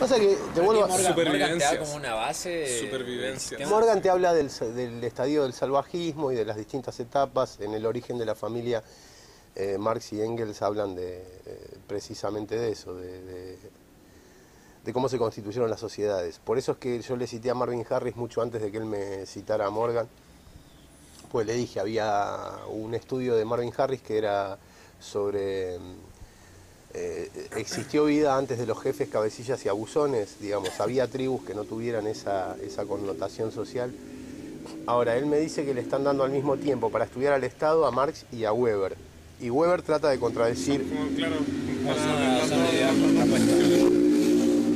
Pasa que te vuelvo a... Morgan, te da como una base. Sistema- Morgan te habla del, del estadio del salvajismo y de las distintas etapas. En el origen de la familia, eh, Marx y Engels hablan de, eh, precisamente de eso, de, de- de cómo se constituyeron las sociedades. Por eso es que yo le cité a Marvin Harris mucho antes de que él me citara a Morgan. Pues le dije, había un estudio de Marvin Harris que era sobre... eh, existió vida antes de los jefes, cabecillas y abusones, digamos, había tribus que no tuvieran esa, esa connotación social. Ahora, él me dice que le están dando al mismo tiempo para estudiar al Estado a Marx y a Weber. Y Weber trata de contradecir, claro.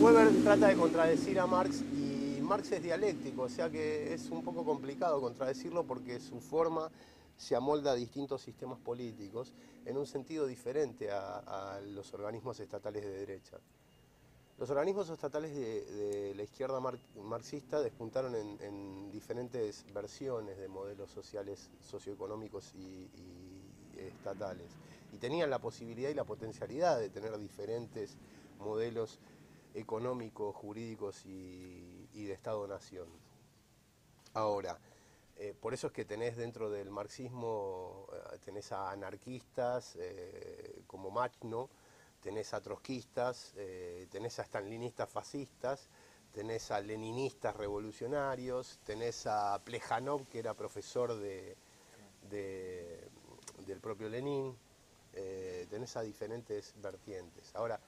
Weber trata de contradecir a Marx y Marx es dialéctico, o sea que es un poco complicado contradecirlo porque su forma se amolda a distintos sistemas políticos en un sentido diferente a, los organismos estatales de derecha. Los organismos estatales de, la izquierda mar- marxista despuntaron en, en diferentes versiones de modelos sociales, socioeconómicos y, y estatales. Y tenían la posibilidad y la potencialidad de tener diferentes modelos económicos, jurídicos y, y de Estado-nación. Ahora, eh, por eso es que tenés dentro del marxismo, eh, tenés a anarquistas eh, como Machno, tenés a trotskistas, tenés a stalinistas fascistas, tenés a leninistas revolucionarios, tenés a Plejanov, que era profesor de, de- del propio Lenin, tenés a diferentes vertientes. Ahora,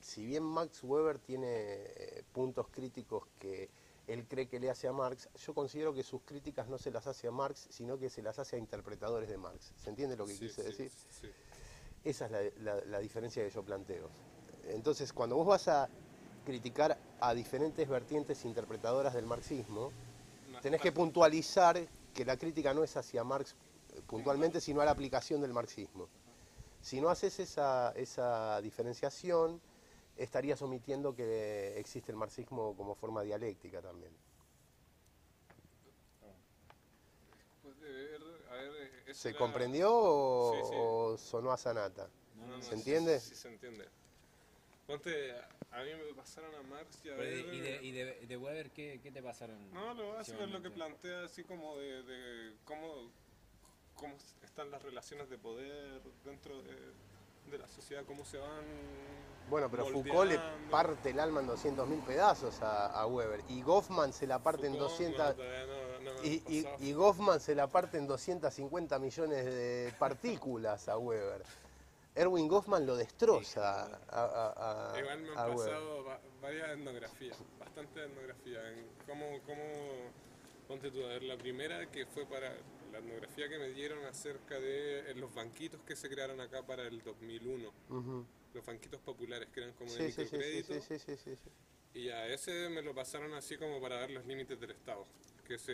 si bien Max Weber tiene puntos críticos que él cree que le hace a Marx, yo considero que sus críticas no se las hace a Marx, sino que se las hace a interpretadores de Marx. ¿Se entiende lo que Sí, quise sí, decir? sí. Esa es la, la- la diferencia que yo planteo. Entonces, cuando vos vas a criticar a diferentes vertientes interpretadoras del marxismo, tenés que puntualizar que la crítica no es hacia Marx puntualmente, sino a la aplicación del marxismo. Si no haces esa, esa diferenciación, estarías omitiendo que existe el marxismo como forma dialéctica también. puede ver, a ver, eh, ¿Se era- comprendió o, Sí, sí. o sonó a sanata? No, no, ¿Se sí, entiende? Sí, sí se entiende. Ponte, a mí me pasaron a Marx y a Pero, ver... ¿Y de, y de, de Weber qué, qué te pasaron? No, lo básico es lo que plantea así como de, de cómo, cómo están las relaciones de poder dentro de, de la sociedad, cómo se van... Bueno, pero Foucault le parte el alma en 200.000 pedazos a, a Weber y Goffman se la parte en Foucault, 200... no, Y, y- y Goffman se la parte en 250 millones de partículas a Weber. Erwin Goffman lo destroza a, a- a- Igual me han Weber. pasado va- varias etnografías, bastante etnografía, en cómo, cómo, ponte tú, a ver, la primera que fue para la etnografía que me dieron acerca de eh, los banquitos que se crearon acá para el 2001, Ujú. los banquitos populares que eran como de Sí, sí, sí, sí, microcrédito, sí, sí, sí, sí, sí. y a ese me lo pasaron así como para ver los límites del Estado, que se,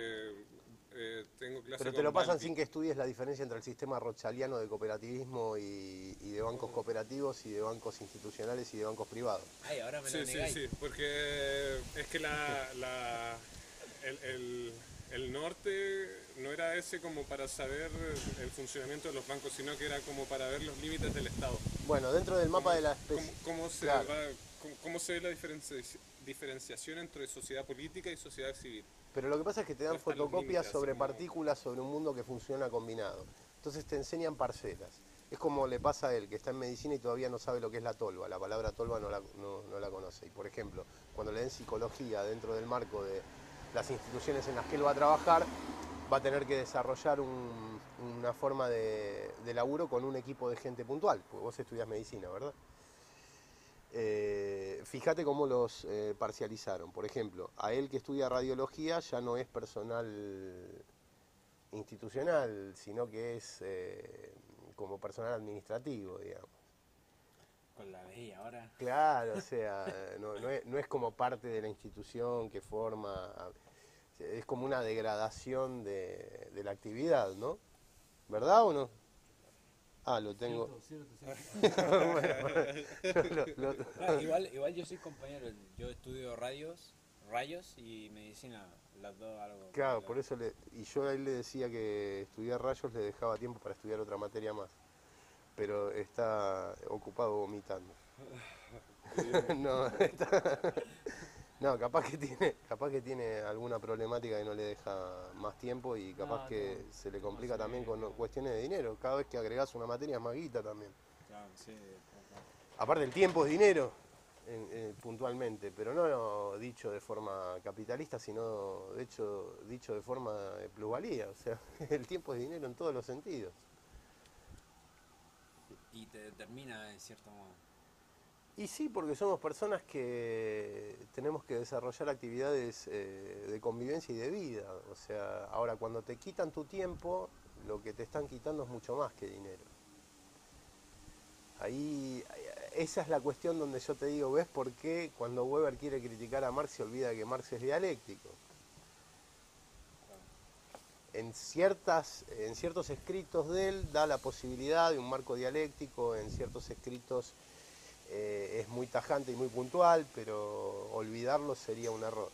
eh, tengo clase Pero te lo pasan sin que estudies la diferencia entre el sistema rothschildiano de cooperativismo y, y de bancos cooperativos y de bancos institucionales y de bancos privados. Ay, ahora me lo Sí, sí, negáis. sí, porque es que la, la- el, el- el norte no era ese como para saber el funcionamiento de los bancos, sino que era como para ver los límites del Estado. Bueno, dentro del mapa de la ¿Cómo, especie... cómo se, Claro. va- cómo, cómo se ve la diferenci- diferenciación entre sociedad política y sociedad civil? Pero lo que pasa es que te dan No fotocopias sobre como- partículas sobre un mundo que funciona combinado. Entonces te enseñan parcelas. Es como le pasa a él, que está en medicina y todavía no sabe lo que es la tolva. La palabra tolva no la, no, no la conoce. Y por ejemplo, cuando le den psicología dentro del marco de las instituciones en las que él va a trabajar, va a tener que desarrollar un- una forma de, de laburo con un equipo de gente puntual. Porque vos estudias medicina, ¿verdad? Eh, fíjate cómo los eh, parcializaron. Por ejemplo, a él que estudia radiología ya no es personal institucional, sino que es eh, como personal administrativo, digamos. Con la B y ahora. Claro, o sea, no, no es, no es como parte de la institución que forma, es como una degradación de, de la actividad, ¿no? ¿Verdad o no? Ah, lo tengo. Cierto, cierto, cierto. Bueno, lo- lo- Ah, igual, igual yo soy compañero, yo estudio radios, rayos y medicina, las dos algo. Claro, por eso le, y yo a él le decía que estudiar rayos le dejaba tiempo para estudiar otra materia más, pero está ocupado vomitando. no, está- no, capaz que tiene, capaz que tiene alguna problemática que no le deja más tiempo y capaz No, que no, se le complica no sé. también con cuestiones de dinero. Cada vez que agregás una materia es más guita también. Claro, sí. Aparte el tiempo es dinero, eh, puntualmente, pero no dicho de forma capitalista, sino de hecho dicho de forma de plusvalía. O sea, el tiempo es dinero en todos los sentidos. Y te determina en cierto modo. Y sí, porque somos personas que tenemos que desarrollar actividades eh, de convivencia y de vida. O sea, ahora cuando te quitan tu tiempo, lo que te están quitando es mucho más que dinero. Ahí, esa es la cuestión donde yo te digo, ¿ves por qué cuando Weber quiere criticar a Marx se olvida que Marx es dialéctico? En, ciertas, en ciertos escritos de él da la posibilidad de un marco dialéctico, en ciertos escritos eh, es muy tajante y muy puntual, pero olvidarlo sería un error.